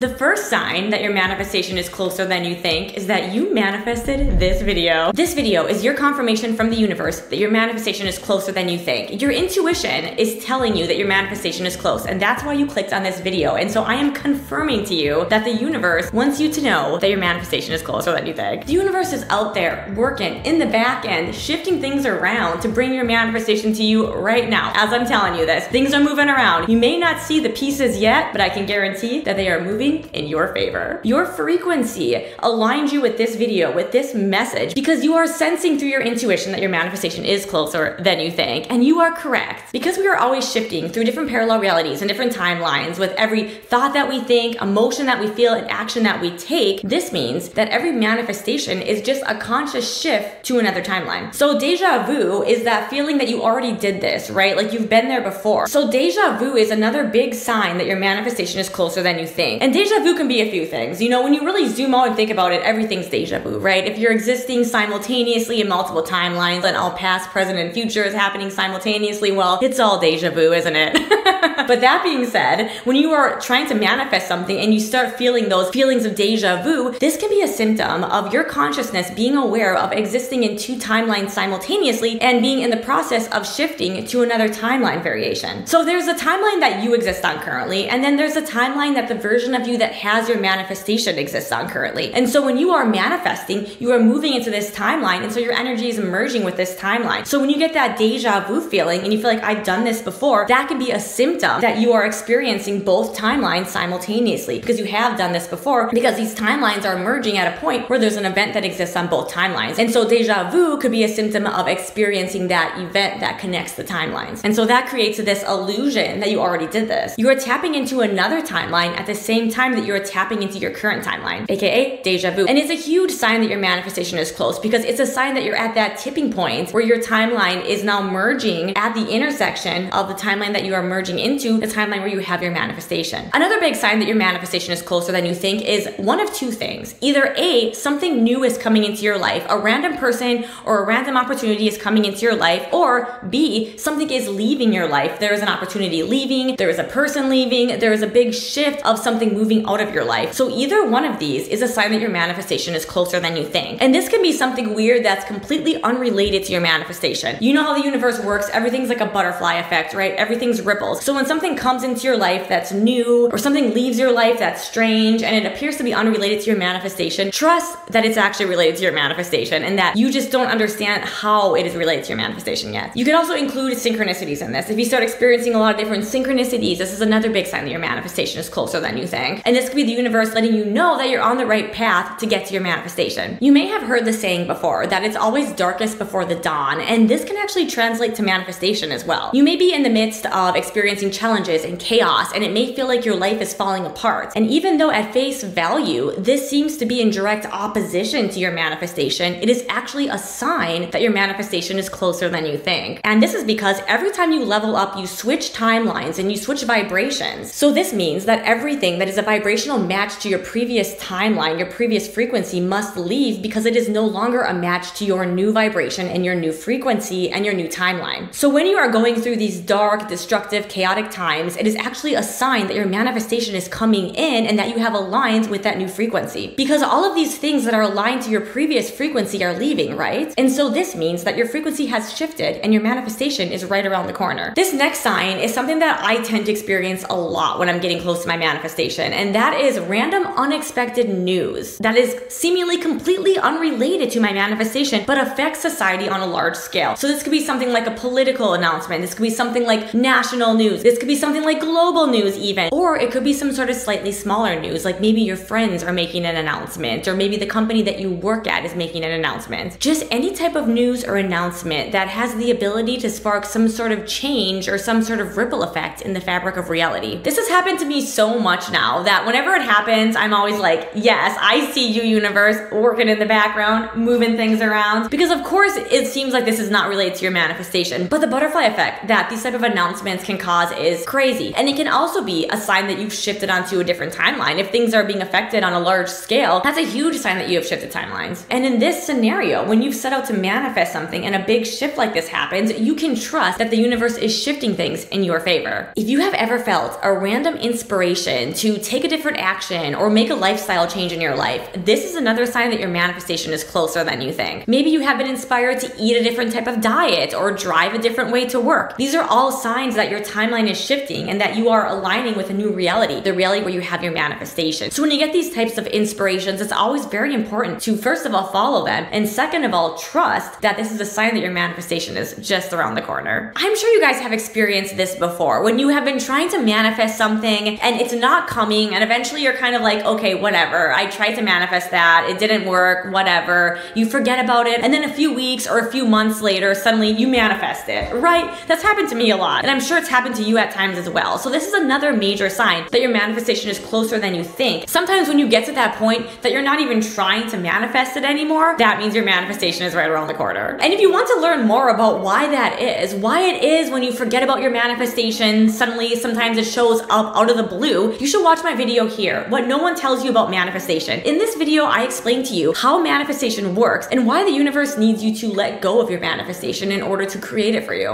The first sign that your manifestation is closer than you think is that you manifested this video. This video is your confirmation from the universe that your manifestation is closer than you think. Your intuition is telling you that your manifestation is close, and that's why you clicked on this video. And so I am confirming to you that the universe wants you to know that your manifestation is closer than you think. The universe is out there working in the back end, shifting things around to bring your manifestation to you right now. As I'm telling you this, things are moving around. You may not see the pieces yet, but I can guarantee that they are moving in your favor. Your frequency aligns you with this video, with this message, because you are sensing through your intuition that your manifestation is closer than you think. And you are correct. Because we are always shifting through different parallel realities and different timelines with every thought that we think, emotion that we feel, and action that we take, this means that every manifestation is just a conscious shift to another timeline. So deja vu is that feeling that you already did this, right? Like you've been there before. So deja vu is another big sign that your manifestation is closer than you think. And deja vu can be a few things. You know, when you really zoom out and think about it, everything's deja vu, right? If you're existing simultaneously in multiple timelines and all past, present, and future is happening simultaneously, well, it's all deja vu, isn't it? but that being said, when you are trying to manifest something and you start feeling those feelings of deja vu, this can be a symptom of your consciousness being aware of existing in two timelines simultaneously and being in the process of shifting to another timeline variation. So there's a timeline that you exist on currently, and then there's a timeline that the version of you that has your manifestation exists on currently. And so when you are manifesting, you are moving into this timeline. And so your energy is merging with this timeline. So when you get that deja vu feeling and you feel like I've done this before, that can be a symptom that you are experiencing both timelines simultaneously because you have done this before because these timelines are merging at a point where there's an event that exists on both timelines. And so deja vu could be a symptom of experiencing that event that connects the timelines. And so that creates this illusion that you already did this. You are tapping into another timeline at the same time time that you're tapping into your current timeline, aka deja vu. And it's a huge sign that your manifestation is close because it's a sign that you're at that tipping point where your timeline is now merging at the intersection of the timeline that you are merging into the timeline where you have your manifestation. Another big sign that your manifestation is closer than you think is one of two things. Either A, something new is coming into your life, a random person or a random opportunity is coming into your life, or B, something is leaving your life. There is an opportunity leaving, there is a person leaving, there is a big shift of something moving moving out of your life. So either one of these is a sign that your manifestation is closer than you think. And this can be something weird that's completely unrelated to your manifestation. You know how the universe works, everything's like a butterfly effect, right? Everything's ripples. So when something comes into your life that's new or something leaves your life that's strange and it appears to be unrelated to your manifestation, trust that it's actually related to your manifestation and that you just don't understand how it is related to your manifestation yet. You can also include synchronicities in this. If you start experiencing a lot of different synchronicities, this is another big sign that your manifestation is closer than you think. And this could be the universe letting you know that you're on the right path to get to your manifestation. You may have heard the saying before that it's always darkest before the dawn, and this can actually translate to manifestation as well. You may be in the midst of experiencing challenges and chaos, and it may feel like your life is falling apart. And even though at face value, this seems to be in direct opposition to your manifestation, it is actually a sign that your manifestation is closer than you think. And this is because every time you level up, you switch timelines and you switch vibrations. So this means that everything that is a vibrational match to your previous timeline, your previous frequency must leave because it is no longer a match to your new vibration and your new frequency and your new timeline. So when you are going through these dark, destructive, chaotic times, it is actually a sign that your manifestation is coming in and that you have aligned with that new frequency. Because all of these things that are aligned to your previous frequency are leaving, right? And so this means that your frequency has shifted and your manifestation is right around the corner. This next sign is something that I tend to experience a lot when I'm getting close to my manifestation and that is random unexpected news that is seemingly completely unrelated to my manifestation, but affects society on a large scale. So this could be something like a political announcement, this could be something like national news, this could be something like global news even, or it could be some sort of slightly smaller news, like maybe your friends are making an announcement, or maybe the company that you work at is making an announcement. Just any type of news or announcement that has the ability to spark some sort of change or some sort of ripple effect in the fabric of reality. This has happened to me so much now that whenever it happens, I'm always like, yes, I see you, universe, working in the background, moving things around. Because of course, it seems like this is not related to your manifestation, but the butterfly effect that these type of announcements can cause is crazy. And it can also be a sign that you've shifted onto a different timeline. If things are being affected on a large scale, that's a huge sign that you have shifted timelines. And in this scenario, when you've set out to manifest something and a big shift like this happens, you can trust that the universe is shifting things in your favor. If you have ever felt a random inspiration to take a different action or make a lifestyle change in your life, this is another sign that your manifestation is closer than you think. Maybe you have been inspired to eat a different type of diet or drive a different way to work. These are all signs that your timeline is shifting and that you are aligning with a new reality, the reality where you have your manifestation. So when you get these types of inspirations, it's always very important to first of all follow them and second of all trust that this is a sign that your manifestation is just around the corner. I'm sure you guys have experienced this before when you have been trying to manifest something and it's not coming and eventually you're kind of like, okay, whatever. I tried to manifest that. It didn't work, whatever. You forget about it and then a few weeks or a few months later, suddenly you manifest it, right? That's happened to me a lot and I'm sure it's happened to you at times as well. So this is another major sign that your manifestation is closer than you think. Sometimes when you get to that point that you're not even trying to manifest it anymore, that means your manifestation is right around the corner. And if you want to learn more about why that is, why it is when you forget about your manifestation, suddenly sometimes it shows up out of the blue, you should watch my video here, what no one tells you about manifestation. In this video, I explain to you how manifestation works and why the universe needs you to let go of your manifestation in order to create it for you.